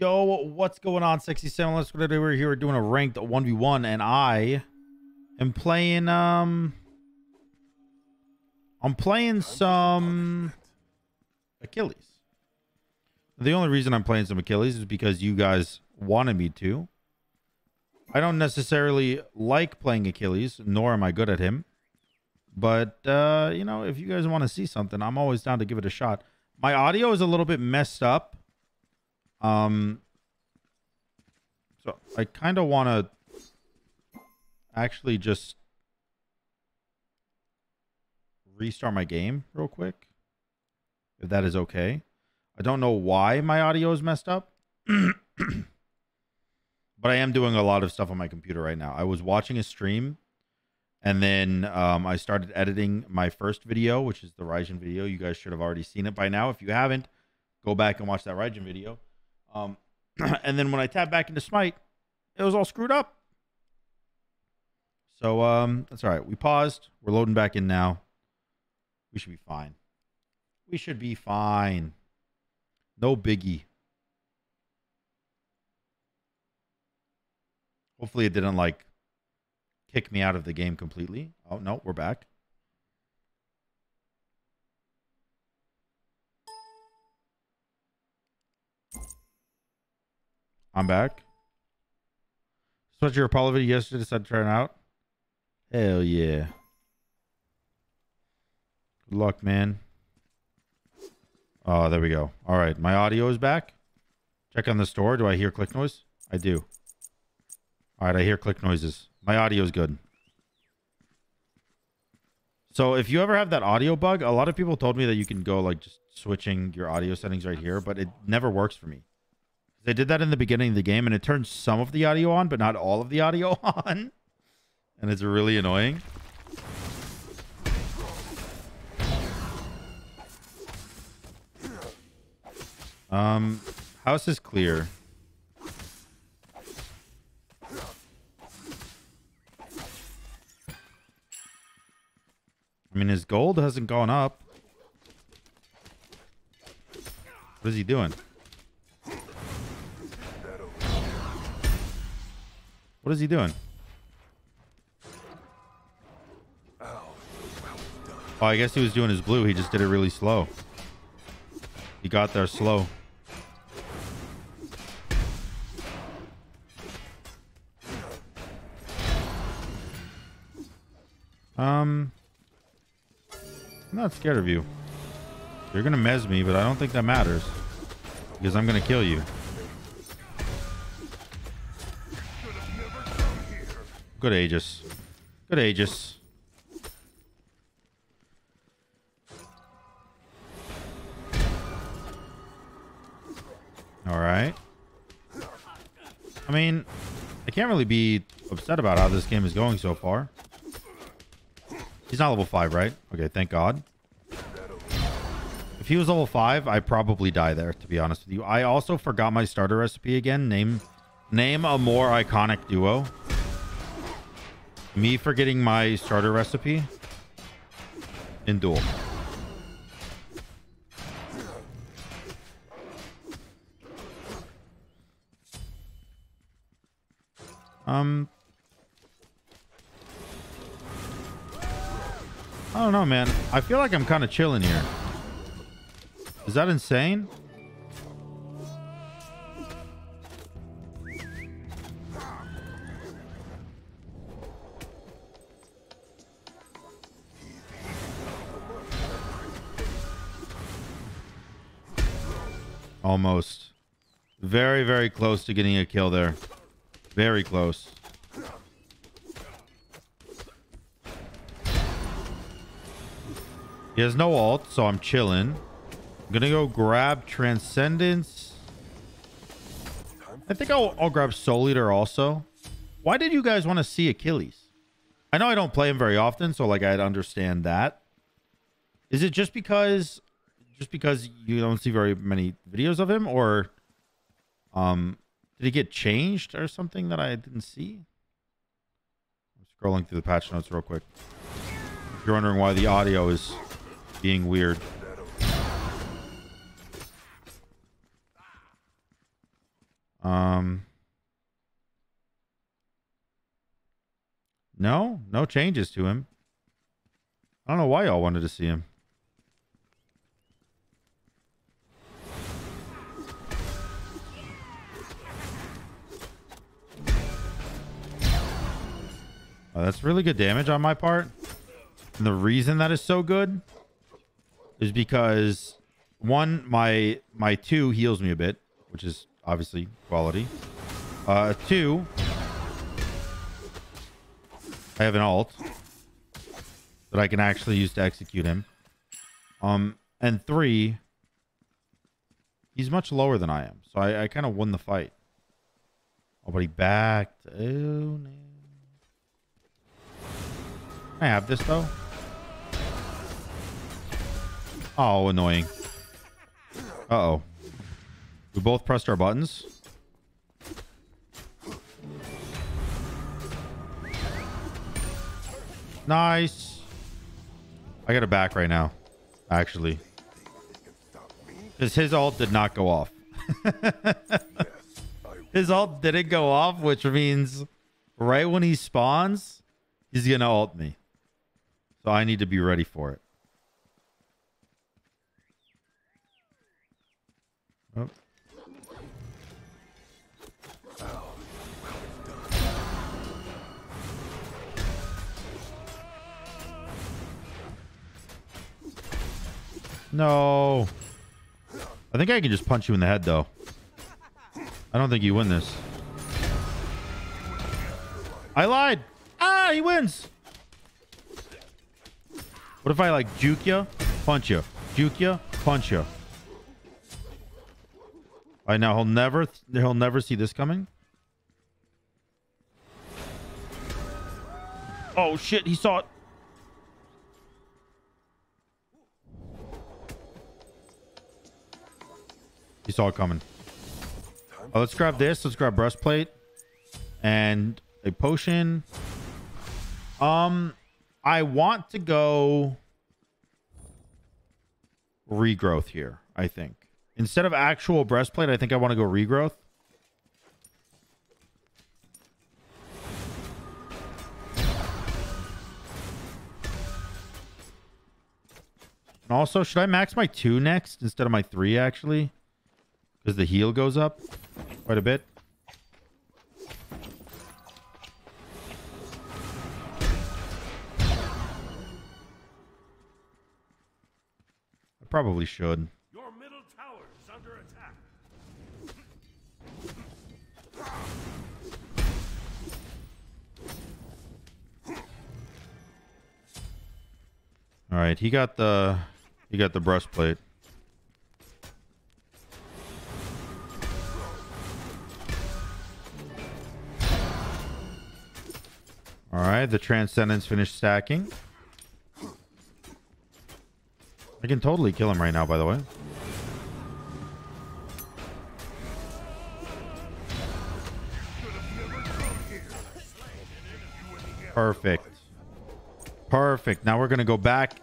Yo, what's going on, 67? Let's go today. We're here doing a ranked 1v1, and I am playing, um, I'm playing some Achilles. The only reason I'm playing some Achilles is because you guys wanted me to. I don't necessarily like playing Achilles, nor am I good at him. But, uh, you know, if you guys want to see something, I'm always down to give it a shot. My audio is a little bit messed up. Um, so I kind of want to actually just restart my game real quick. If that is okay. I don't know why my audio is messed up. but I am doing a lot of stuff on my computer right now. I was watching a stream and then um, I started editing my first video, which is the Raijin video. You guys should have already seen it by now. If you haven't, go back and watch that Raijin video. Um, and then when I tap back into Smite, it was all screwed up. So um, that's all right. We paused. We're loading back in now. We should be fine. We should be fine. No biggie. Hopefully it didn't like kick me out of the game completely. Oh, no, we're back. I'm back. Switch your Apollo video yesterday, decided to try it out. Hell yeah. Good luck, man. Oh, there we go. All right, my audio is back. Check on the store. Do I hear click noise? I do. All right, I hear click noises. My audio is good. So if you ever have that audio bug, a lot of people told me that you can go like just switching your audio settings right here, but it never works for me. They did that in the beginning of the game, and it turns some of the audio on, but not all of the audio on. And it's really annoying. Um, house is clear. I mean, his gold hasn't gone up. What is he doing? What is he doing? Oh, I guess he was doing his blue. He just did it really slow. He got there slow. Um, I'm not scared of you. You're gonna mez me, but I don't think that matters. Because I'm gonna kill you. Good Aegis. Good Aegis. Alright. I mean, I can't really be upset about how this game is going so far. He's not level 5, right? Okay, thank God. If he was level 5, I'd probably die there, to be honest with you. I also forgot my starter recipe again. Name name a more iconic duo. Me forgetting my starter recipe in duel. Um, I don't know, man. I feel like I'm kind of chilling here. Is that insane? Almost. Very, very close to getting a kill there. Very close. He has no ult, so I'm chilling. I'm gonna go grab Transcendence. I think I'll, I'll grab Soul Eater also. Why did you guys want to see Achilles? I know I don't play him very often, so like I'd understand that. Is it just because just because you don't see very many videos of him or um did he get changed or something that I didn't see? I'm scrolling through the patch notes real quick. If you're wondering why the audio is being weird. Um. No, no changes to him. I don't know why y'all wanted to see him. Oh, that's really good damage on my part. And the reason that is so good is because one, my my two heals me a bit, which is obviously quality. Uh, two, I have an ult that I can actually use to execute him. Um, and three, he's much lower than I am, so I, I kind of won the fight. Oh, but he backed. Oh no. I have this though. Oh, annoying. Uh-oh. We both pressed our buttons. Nice. I got a back right now, actually. Because his ult did not go off. his ult didn't go off, which means right when he spawns, he's going to ult me. So I need to be ready for it. Oh. No. I think I can just punch you in the head, though. I don't think you win this. I lied. Ah, he wins. What if I, like, juke you, punch you, juke you, punch you? All right, now he'll never, he'll never see this coming. Oh, shit, he saw it. He saw it coming. Oh, let's grab this. Let's grab breastplate and a potion. Um, I want to go regrowth here. I think instead of actual breastplate, I think I want to go regrowth. And also, should I max my two next instead of my three, actually? Because the heal goes up quite a bit. Probably should. Your middle tower is under attack. All right, he got the he got the breastplate. All right, the Transcendence finished stacking. I can totally kill him right now, by the way. Perfect. Perfect. Now we're going to go back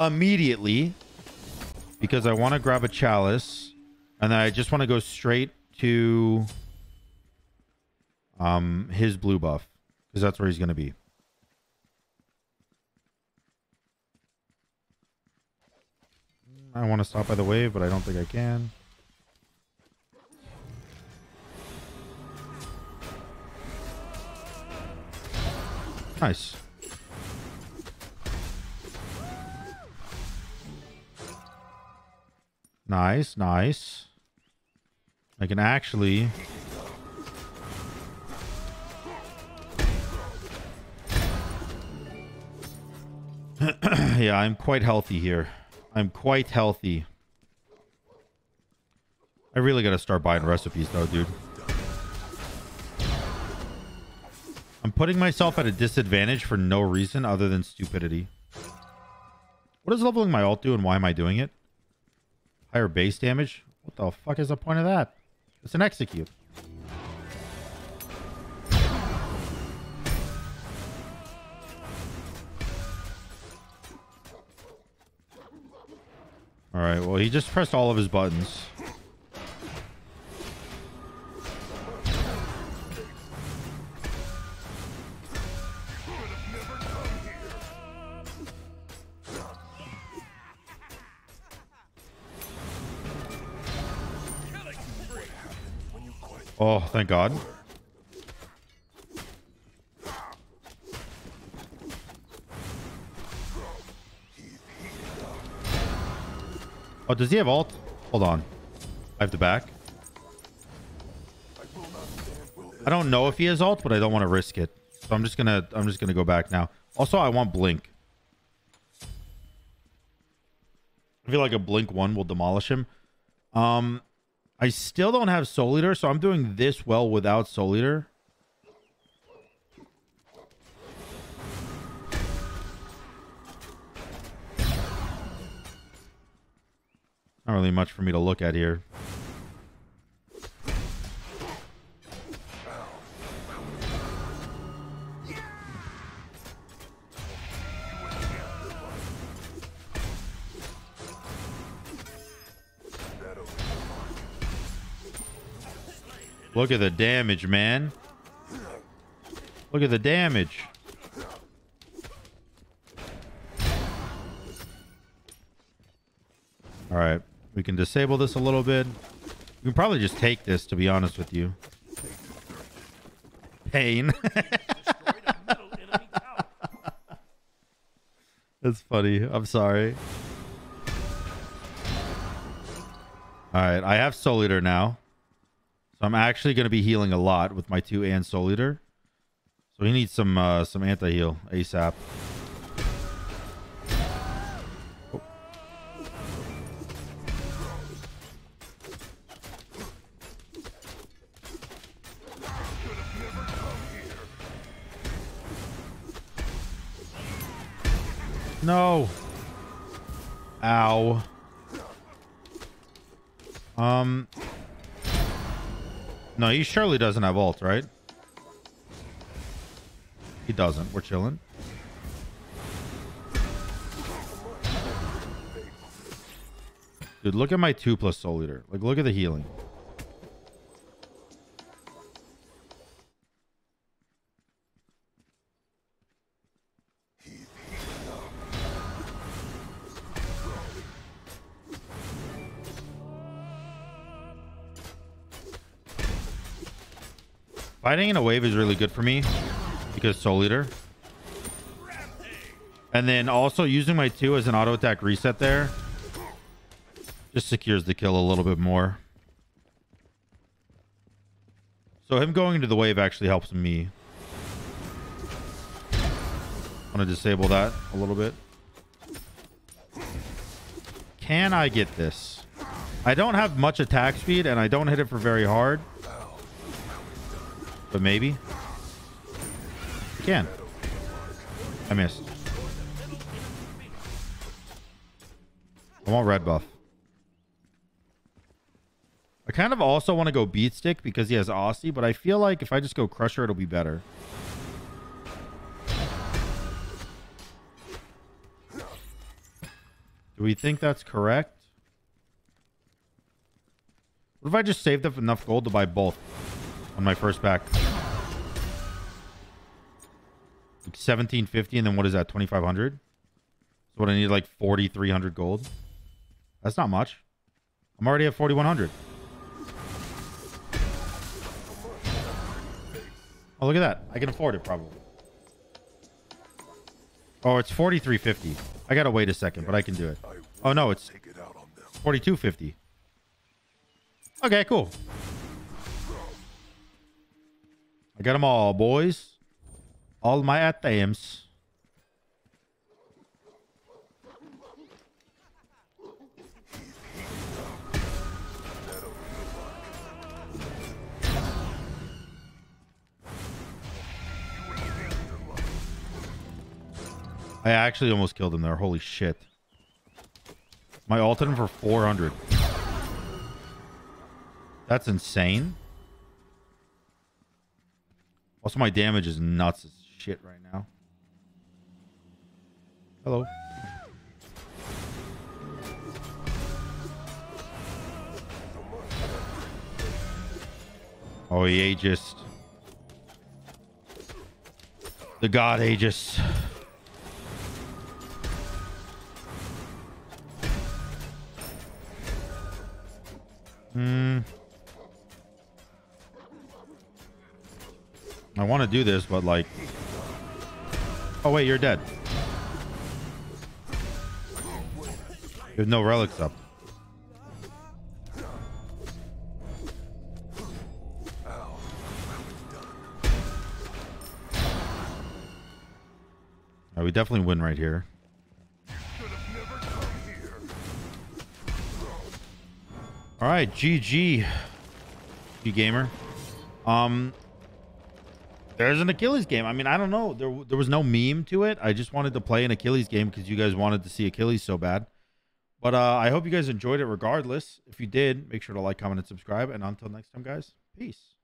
immediately because I want to grab a chalice and then I just want to go straight to um his blue buff because that's where he's going to be. I want to stop by the wave, but I don't think I can. Nice. Nice, nice. I can actually yeah, I'm quite healthy here. I'm quite healthy. I really gotta start buying recipes though, dude. I'm putting myself at a disadvantage for no reason other than stupidity. What does leveling my ult do and why am I doing it? Higher base damage? What the fuck is the point of that? It's an execute. All right. Well, he just pressed all of his buttons. Oh, thank God. Oh, does he have ult? Hold on. I have to back. I don't know if he has ult, but I don't want to risk it. So I'm just gonna I'm just gonna go back now. Also, I want blink. I feel like a blink one will demolish him. Um I still don't have Soul Eater, so I'm doing this well without Soul Eater. Not really much for me to look at here. Look at the damage, man. Look at the damage. Can disable this a little bit. We can probably just take this, to be honest with you. Pain. That's funny. I'm sorry. All right. I have Soul Eater now. So I'm actually going to be healing a lot with my two and Soul Eater. So he needs some uh, some anti-heal ASAP. No. Ow. Um. No, he surely doesn't have ult, right? He doesn't. We're chilling. Dude, look at my 2 plus Soul Eater. Like, look at the healing. Fighting in a wave is really good for me because Soul Eater. And then also using my 2 as an auto attack reset there just secures the kill a little bit more. So him going into the wave actually helps me. I want to disable that a little bit. Can I get this? I don't have much attack speed and I don't hit it for very hard. But maybe. You can. I missed. I want red buff. I kind of also want to go beat stick because he has Asi, but I feel like if I just go crusher, it'll be better. Do we think that's correct? What if I just saved up enough gold to buy both? On my first pack. 1750 and then what is that 2500 so what i need like 4300 gold? That's not much. I'm already at 4100 oh look at that. I can afford it probably. Oh it's 4350 i gotta wait a second but i can do it. Oh no it's 4250 okay cool I got them all, boys. All my items. I actually almost killed him there. Holy shit. My him for 400. That's insane. Also, my damage is nuts as shit right now. Hello. Oh, he Aegis. The god Aegis. Do this, but like... Oh, wait, you're dead. There's no relics up. We definitely win right here. All right, GG, G gamer. Um, there's an Achilles game. I mean, I don't know. There, there was no meme to it. I just wanted to play an Achilles game because you guys wanted to see Achilles so bad. But uh, I hope you guys enjoyed it regardless. If you did, make sure to like, comment, and subscribe. And until next time, guys, peace.